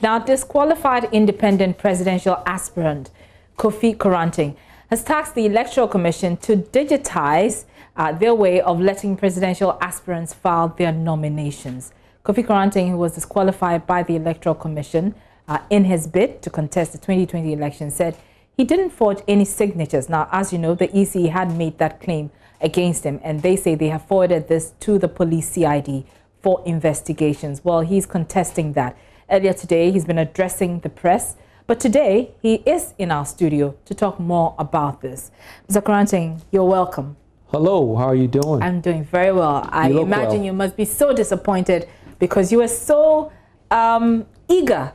Now, disqualified independent presidential aspirant Kofi Koranteng has tasked the Electoral Commission to digitize uh, their way of letting presidential aspirants file their nominations. Kofi Koranteng, who was disqualified by the Electoral Commission uh, in his bid to contest the 2020 election, said he didn't forge any signatures. Now, as you know, the EC had made that claim against him, and they say they have forwarded this to the police CID for investigations. Well, he's contesting that. Earlier today, he's been addressing the press, but today he is in our studio to talk more about this. Mr. Koranteng, you're welcome. Hello, how are you doing? I'm doing very well. I imagine well. you must be so disappointed because you were so um, eager,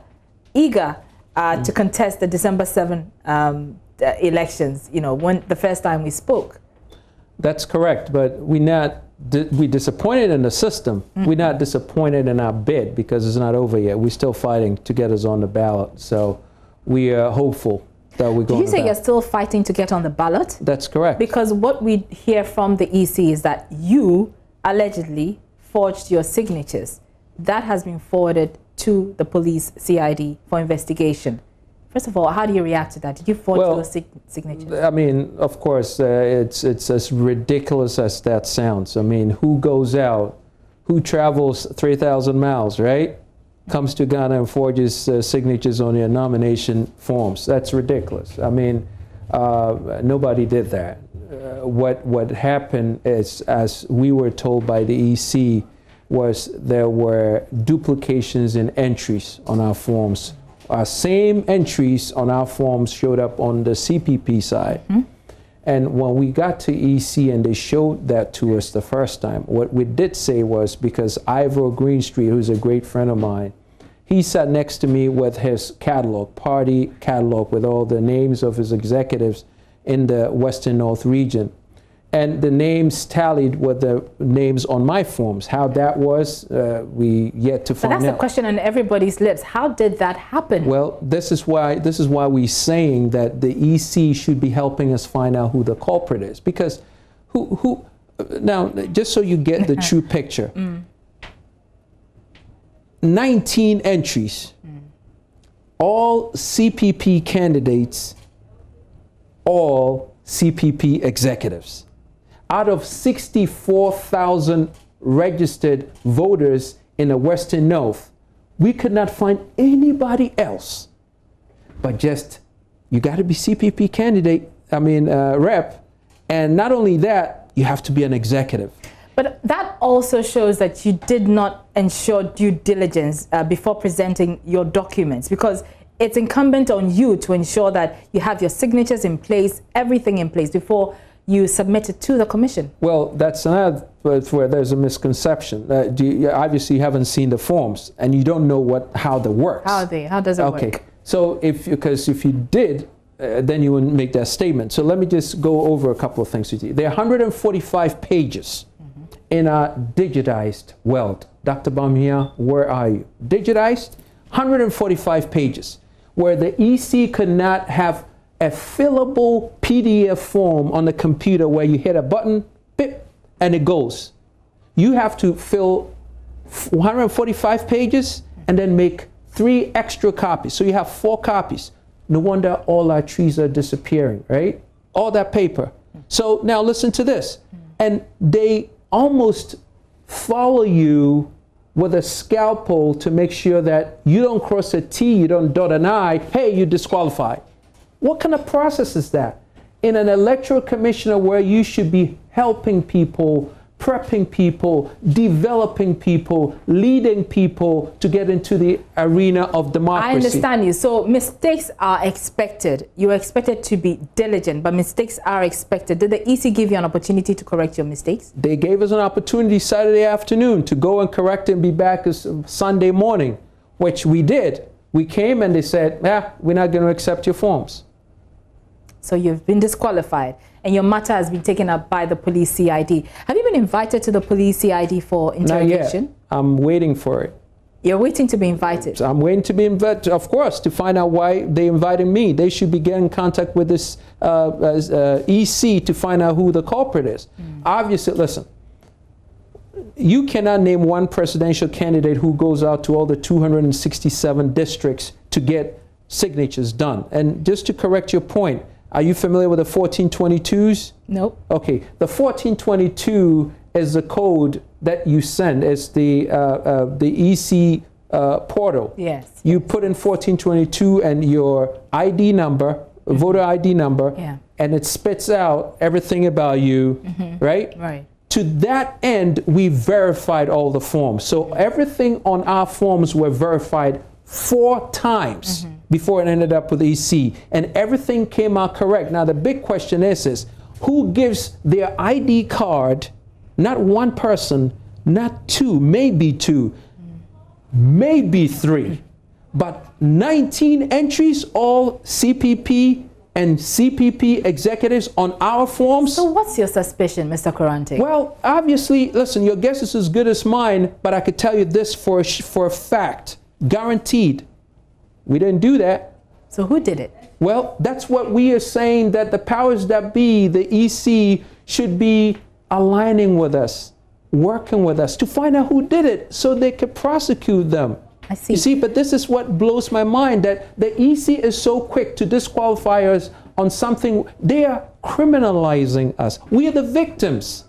eager uh, mm. to contest the December 7 um, elections, you know, when the first time we spoke. That's correct, but we not we disappointed in the system. Mm-hmm. We're not disappointed in our bid because it's not over yet. We're still fighting to get us on the ballot. So we are hopeful that we're going. Did you say you're still fighting to get on the ballot? That's correct. Because what we hear from the EC is that you allegedly forged your signatures. That has been forwarded to the police CID for investigation. First of all, how do you react to that? Did you forge well, those sig signatures? I mean, of course, uh, it's it's as ridiculous as that sounds. I mean, who goes out, who travels 3,000 miles, right? Comes to Ghana and forges uh, signatures on their nomination forms. That's ridiculous. I mean, uh, nobody did that. Uh, what what happened is, as we were told by the EC, was there were duplications in entries on our forms uh, same entries on our forms showed up on the CPP side. Mm-hmm. And when we got to EC and they showed that to us the first time, what we did say was because Ivor Greenstreet, who's a great friend of mine, he sat next to me with his catalog, party catalog, with all the names of his executives in the Western North region and the names tallied with the names on my forms. How that was, uh, we yet to find out. But that's a question on everybody's lips. How did that happen? Well, this is why this is why we're saying that the EC should be helping us find out who the culprit is, because who who now just so you get the true picture. Mm. 19 entries. Mm. All CPP candidates, all CPP executives out of 64,000 registered voters in the Western North, we could not find anybody else but just you got to be CPP candidate, I mean, uh, rep. And not only that, you have to be an executive. But that also shows that you did not ensure due diligence uh, before presenting your documents because it's incumbent on you to ensure that you have your signatures in place, everything in place before you submitted to the commission. Well, that's another where there's a misconception. Uh, you, obviously, you haven't seen the forms, and you don't know what how that works. How they? How does it okay. work? Okay. So if because if you did, uh, then you wouldn't make that statement. So let me just go over a couple of things with you. There are 145 pages mm -hmm. in a digitized world. Dr. Bamia, where are you? Digitized, 145 pages, where the EC could not have a fillable PDF form on the computer where you hit a button, and it goes. You have to fill 145 pages and then make three extra copies. So you have four copies. No wonder all our trees are disappearing, right? All that paper. So now listen to this. And they almost follow you with a scalpel to make sure that you don't cross a T, you don't dot an I. Hey, you're disqualified. What kind of process is that? In an electoral commissioner where you should be helping people, prepping people, developing people, leading people to get into the arena of democracy. I understand you. So mistakes are expected. You're expected to be diligent, but mistakes are expected. Did the EC give you an opportunity to correct your mistakes? They gave us an opportunity Saturday afternoon to go and correct and be back as Sunday morning, which we did. We came and they said, yeah, we're not going to accept your forms. So you've been disqualified and your matter has been taken up by the police CID. Have you been invited to the police CID for interrogation? Not yet. I'm waiting for it. You're waiting to be invited? I'm waiting to be invited, of course, to find out why they invited me. They should be getting in contact with this uh, uh, EC to find out who the culprit is. Mm. Obviously, listen, you cannot name one presidential candidate who goes out to all the 267 districts to get signatures done. And just to correct your point, are you familiar with the 1422s? Nope. Okay, the 1422 is the code that you send. It's the uh, uh, the EC uh, portal. Yes. You put in 1422 and your ID number, voter ID number, Yeah. and it spits out everything about you, right? Right. To that end, we verified all the forms. So everything on our forms were verified four times mm-hmm. before it ended up with EC, and everything came out correct. Now the big question is: is who gives their ID card? Not one person, not two, maybe two, maybe three, but 19 entries, all CPP and CPP executives on our forms. So what's your suspicion, Mr. Koranteng? Well, obviously, listen, your guess is as good as mine, but I could tell you this for a, sh- for a fact, guaranteed. We didn't do that. so who did it? Well, that's what we are saying that the powers that be, the EC, should be aligning with us, working with us to find out who did it so they could prosecute them. I see. You see, but this is what blows my mind that the EC is so quick to disqualify us on something. They are criminalizing us. We are the victims.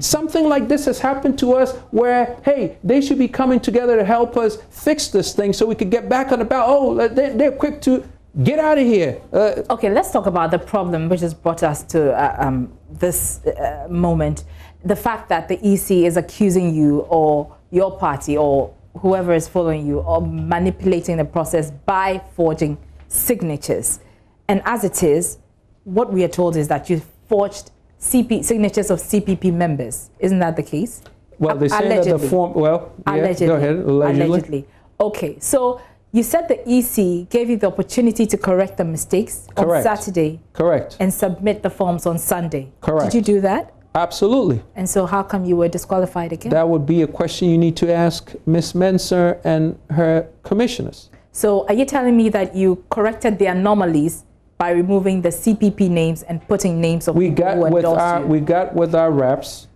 Something like this has happened to us where, hey, they should be coming together to help us fix this thing so we could get back on the ballot. Oh, they're, they're quick to get out of here. Uh, Okay, let's talk about the problem which has brought us to uh, um, this uh, moment. The fact that the EC is accusing you or your party or whoever is following you of manipulating the process by forging signatures. And as it is, what we are told is that you forged CP, signatures of CPP members. Isn't that the case? well, they say that the form, well, yeah, Allegedly. go ahead, allegedly. Allegedly. Okay, so you said the EC gave you the opportunity to correct the mistakes Correct. on Saturday Correct. and submit the forms on Sunday. Correct. Did you do that? Absolutely. And so how come you were disqualified again? That would be a question you need to ask Ms. Mensa and her commissioners. so are you telling me that you corrected the anomalies by removing the CPP names and putting names of we people got with our you? we got with our reps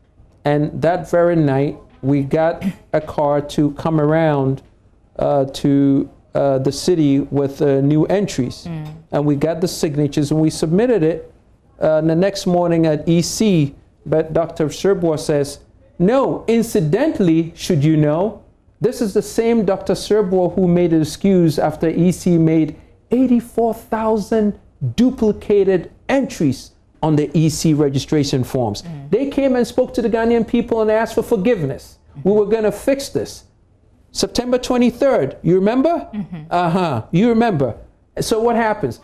and that very night we got a car to come around uh, to uh, the city with uh, new entries Hmm. and we got the signatures and we submitted it uh, the next morning at ec but dr Serebour says no incidentally should you know this is the same dr Serebour who made an excuse after ec made 84000 duplicated entries on the EC registration forms. They came and spoke to the Ghanaian people and asked for forgiveness. We were going to fix this. September 23rd, you remember? Uh huh. You remember. So what happens?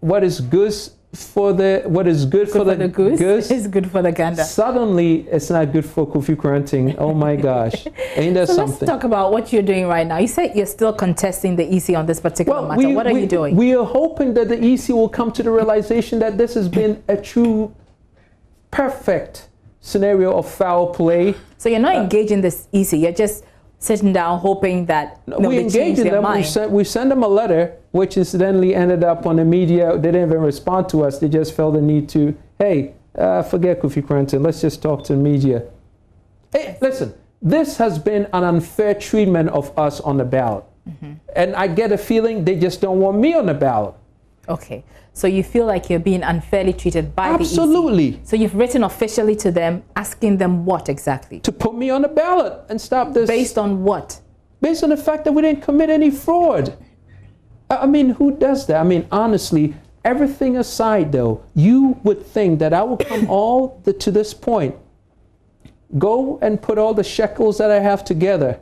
What is good for the what is good, good for the goose, is good for the gander. Suddenly, it's not good for Kofi Koranteng. Oh my gosh, ain't that So let's something? talk about what you're doing right now. You said you're still contesting the EC on this particular matter. what are we, you doing? We are hoping that the EC will come to the realization that this has been a true, perfect scenario of foul play. so you're not uh, engaging this EC. You're just sitting down hoping that we engage in them. We mind. sent, we send them a letter, which incidentally ended up on the media. They didn't even respond to us. They just felt the need to, hey, uh, forget Kofi Koranteng. Let's just talk to the media. Hey, listen, this has been an unfair treatment of us on the ballot. Mm-hmm. And I get a feeling they just don't want me on the ballot. Okay. So you feel like you're being unfairly treated by Absolutely. the EC. So you've written officially to them asking them what exactly? To put me on the ballot and stop this. Based on what? based on the fact that we didn't commit any fraud. I mean, who does that? I mean, honestly, everything aside, though, you would think that I would come all the, to this point, go and put all the shekels that I have together,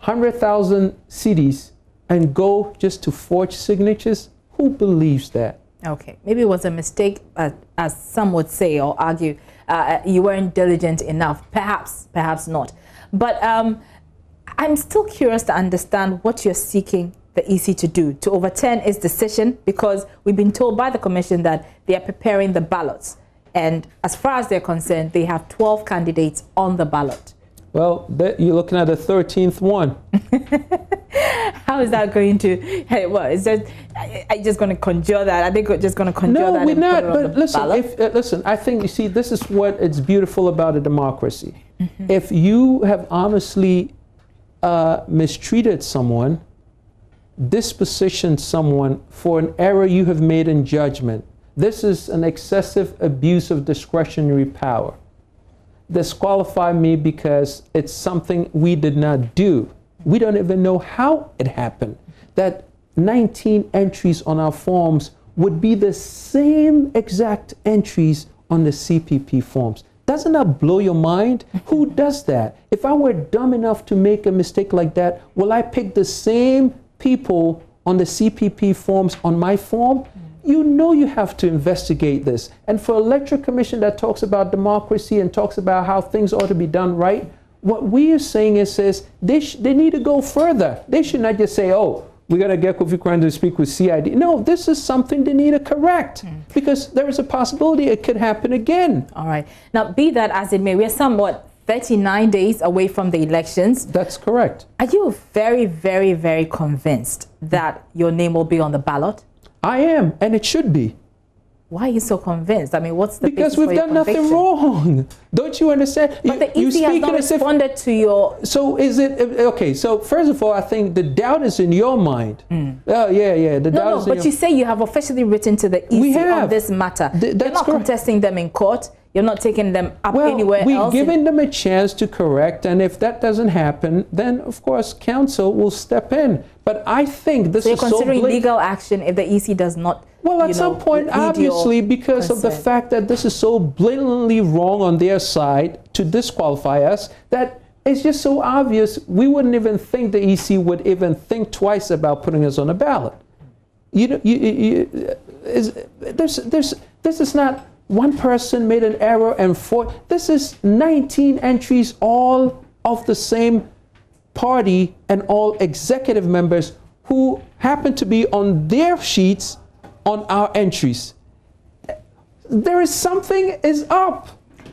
100,000 cedis, and go just to forge signatures? Who believes that? Okay. Maybe it was a mistake, uh, as some would say or argue. Uh, you weren't diligent enough. Perhaps, perhaps not. But um, I'm still curious to understand what you're seeking the EC to do to overturn its decision because we've been told by the Commission that they are preparing the ballots. And as far as they're concerned, they have 12 candidates on the ballot. Well, you're looking at the 13th one. How is that going to? Hey, what is that? I, I just going to conjure that. I think we're just going to conjure no, that. we're not. But listen, if, uh, listen. I think you see, this is what it's beautiful about a democracy. Mm -hmm. If you have honestly uh, mistreated someone, dispositioned someone for an error you have made in judgment, this is an excessive abuse of discretionary power. Disqualify me because it's something we did not do. We don't even know how it happened. That 19 entries on our forms would be the same exact entries on the CPP forms. Doesn't that blow your mind? Who does that? If I were dumb enough to make a mistake like that, will I pick the same people on the CPP forms on my form? Mm. You know you have to investigate this. And for a electoral commission that talks about democracy and talks about how things ought to be done right, what we are saying is, says they, they need to go further. They should not just say, oh, we're going to get Kofi Koranteng to speak with CID. No, this is something they need to correct mm. because there is a possibility it could happen again. All right. Now, be that as it may, we're somewhat 39 days away from the elections. That's correct. Are you very, very, very convinced that your name will be on the ballot? I am, and it should be. Why are you so convinced? I mean, what's the because we've done nothing wrong. Don't you understand? But the EC has not responded if, to your. So is it okay? So first of all, I think the doubt is in your mind. Mm. Oh yeah, yeah. The no, doubt no, is but you say you have officially written to the EC on this matter. Th You're not correct. contesting them in court. You're not taking them up well, anywhere we're else. We're giving them a chance to correct, and if that doesn't happen, then of course counsel will step in. But I think this so you're is considering so legal action if the EC does not. Well, at some know, point, obviously, because consent. of the fact that this is so blatantly wrong on their side to disqualify us, that it's just so obvious we wouldn't even think the EC would even think twice about putting us on a ballot. You know, you, you, is, there's, there's, this is not one person made an error and four. This is 19 entries, all of the same party and all executive members who happen to be on their sheets on our entries. There is something is up.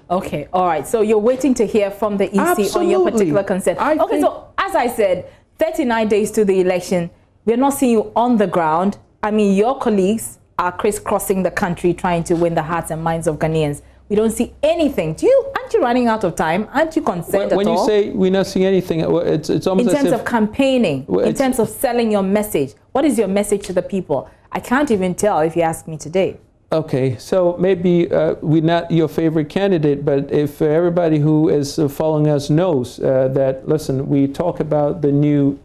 Okay, all right. So you're waiting to hear from the EC Absolutely. on your particular consent. I okay, so as I said, 39 days to the election, we're not seeing you on the ground. I mean, your colleagues are crisscrossing the country trying to win the hearts and minds of Ghanaians. We don't see anything. Do you you running out of time? Aren't you concerned when, when at all? When you say we're not seeing anything, it's it's almost in terms of campaigning, in terms of selling your message. What is your message to the people? I can't even tell if you ask me today. Okay, so maybe uh, we're not your favorite candidate, but if everybody who is following us knows uh, that, listen, we talk about the new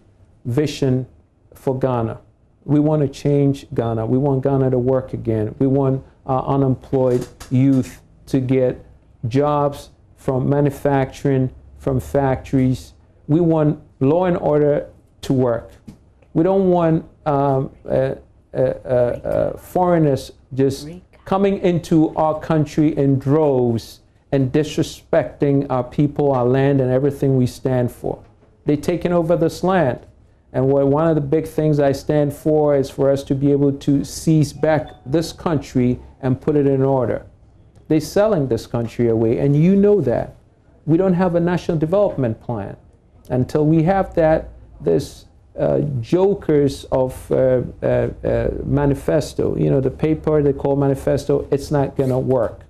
vision for Ghana. We want to change Ghana. We want Ghana to work again. We want our unemployed youth to get jobs from manufacturing, from factories. We want law and order to work. We don't want um, uh, uh, uh, foreigners just coming into our country in droves and disrespecting our people, our land, and everything we stand for. They've taken over this land. And what, one of the big things I stand for is for us to be able to seize back this country and put it in order. They're selling this country away, and you know that. We don't have a national development plan. Until we have that, this uh, jokers of uh, uh, uh, manifesto, you know, the paper they call manifesto, it's not going to work.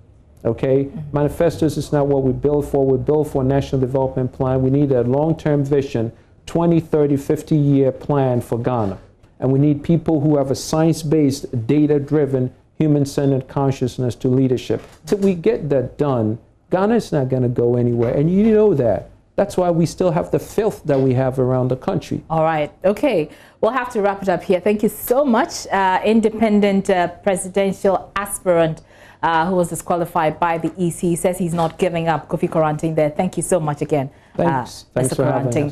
Okay? Mm-hmm. Manifestos is not what we build for. We build for a national development plan. We need a long term vision, 20, 30, 50 year plan for Ghana. And we need people who have a science based, data driven human-centered consciousness to leadership. Till we get that done, Ghana is not going to go anywhere, and you know that. That's why we still have the filth that we have around the country. All right. Okay. We'll have to wrap it up here. Thank you so much, uh, independent uh, presidential aspirant uh, who was disqualified by the EC. He says he's not giving up. Kofi Koranteng there. Thank you so much again. Thanks. Uh, Thanks Mr. for Koranteng. having us.